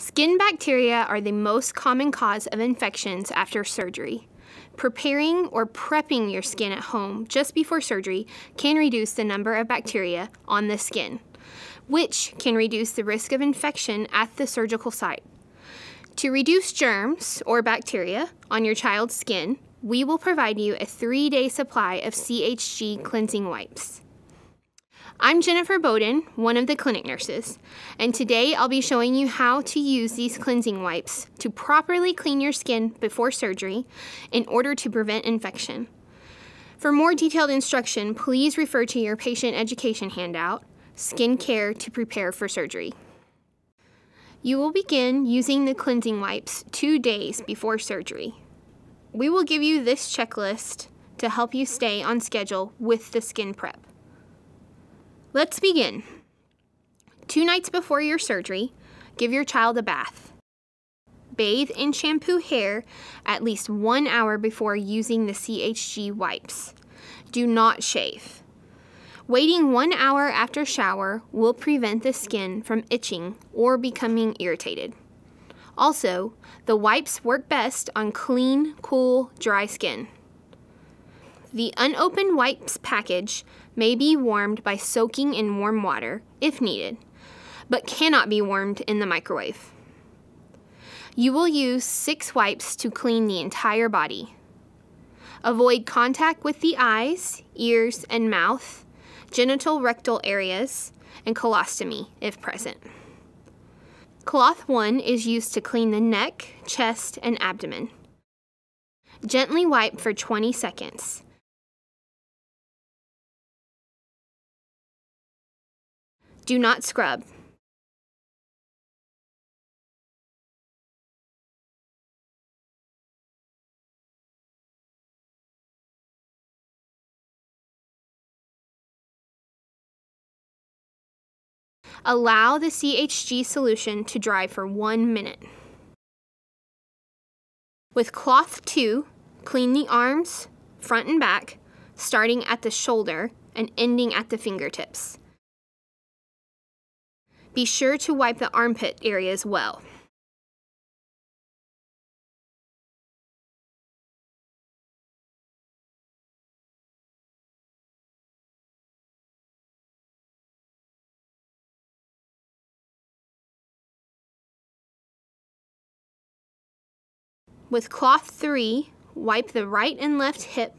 Skin bacteria are the most common cause of infections after surgery. Preparing or prepping your skin at home just before surgery can reduce the number of bacteria on the skin, which can reduce the risk of infection at the surgical site. To reduce germs or bacteria on your child's skin, we will provide you a three day supply of CHG cleansing wipes. I'm Jennifer Bowden, one of the clinic nurses, and today I'll be showing you how to use these cleansing wipes to properly clean your skin before surgery in order to prevent infection. For more detailed instruction, please refer to your patient education handout, Skin Care to Prepare for Surgery. You will begin using the cleansing wipes two days before surgery. We will give you this checklist to help you stay on schedule with the skin prep. Let's begin. Two nights before your surgery, give your child a bath. Bathe and shampoo hair at least one hour before using the CHG wipes. Do not shave. Waiting one hour after shower will prevent the skin from itching or becoming irritated. Also, the wipes work best on clean, cool, dry skin. The unopened wipes package may be warmed by soaking in warm water if needed, but cannot be warmed in the microwave. You will use six wipes to clean the entire body. Avoid contact with the eyes, ears, and mouth, genital rectal areas, and colostomy if present. Cloth 1 is used to clean the neck, chest, and abdomen. Gently wipe for 20 seconds. Do not scrub. Allow the CHG solution to dry for one minute. With cloth 2, clean the arms, front and back, starting at the shoulder and ending at the fingertips. Be sure to wipe the armpit area as well. With cloth 3, wipe the right and left hip,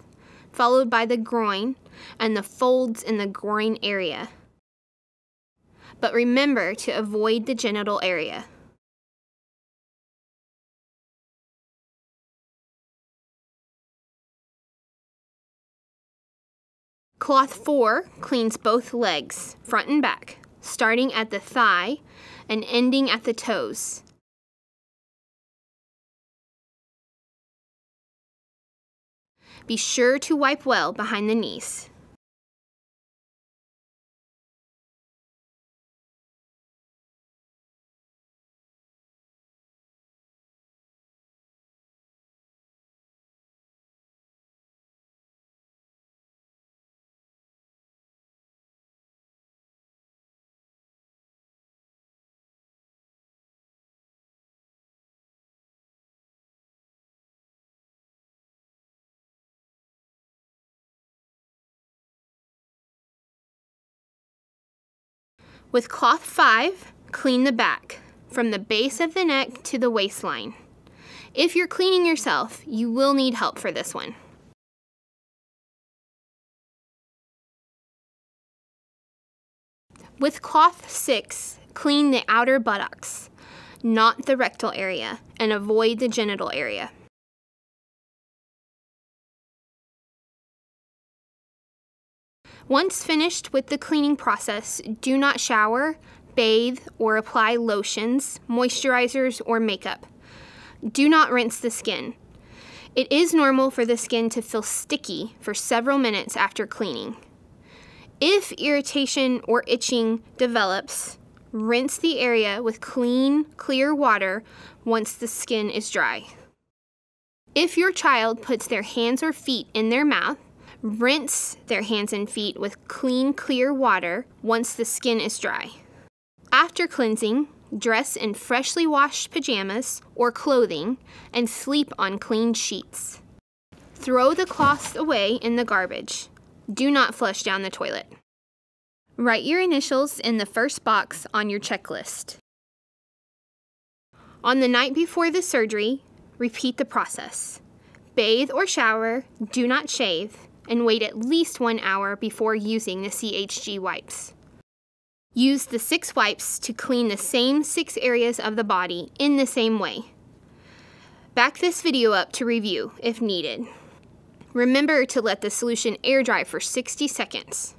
followed by the groin and the folds in the groin area but remember to avoid the genital area. Cloth 4 cleans both legs, front and back, starting at the thigh and ending at the toes. Be sure to wipe well behind the knees. With cloth 5, clean the back, from the base of the neck to the waistline. If you're cleaning yourself, you will need help for this one. With cloth 6, clean the outer buttocks, not the rectal area, and avoid the genital area. Once finished with the cleaning process, do not shower, bathe, or apply lotions, moisturizers, or makeup. Do not rinse the skin. It is normal for the skin to feel sticky for several minutes after cleaning. If irritation or itching develops, rinse the area with clean, clear water once the skin is dry. If your child puts their hands or feet in their mouth, Rinse their hands and feet with clean, clear water once the skin is dry. After cleansing, dress in freshly washed pajamas or clothing, and sleep on clean sheets. Throw the cloths away in the garbage. Do not flush down the toilet. Write your initials in the first box on your checklist. On the night before the surgery, repeat the process. Bathe or shower, do not shave, and wait at least one hour before using the CHG wipes. Use the six wipes to clean the same six areas of the body in the same way. Back this video up to review if needed. Remember to let the solution air dry for 60 seconds.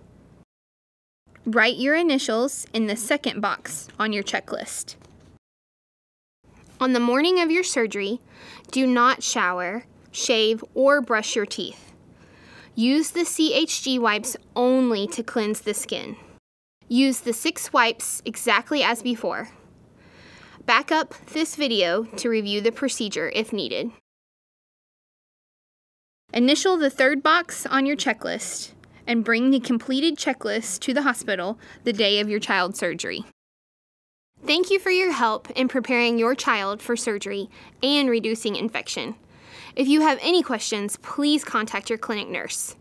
Write your initials in the second box on your checklist. On the morning of your surgery, do not shower, shave, or brush your teeth. Use the CHG wipes only to cleanse the skin. Use the six wipes exactly as before. Back up this video to review the procedure if needed. Initial the third box on your checklist and bring the completed checklist to the hospital the day of your child's surgery. Thank you for your help in preparing your child for surgery and reducing infection. If you have any questions, please contact your clinic nurse.